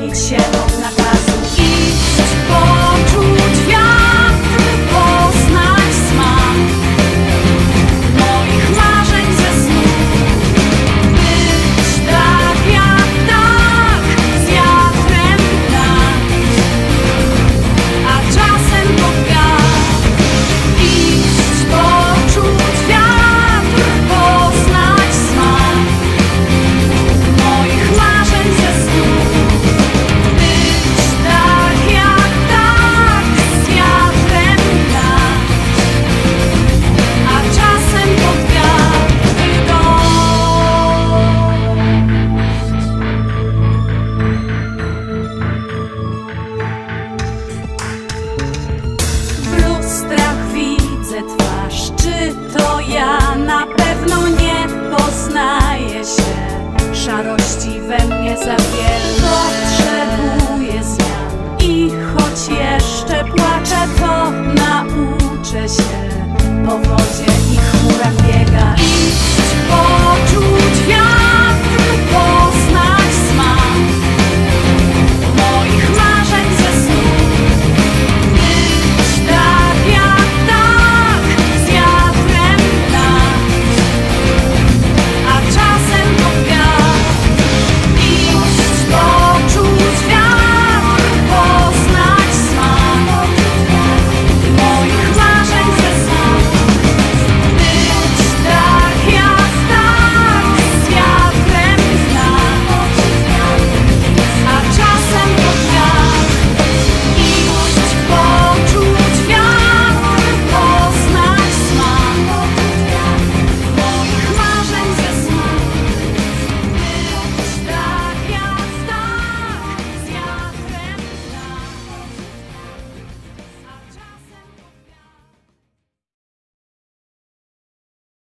uwolnić się od to ja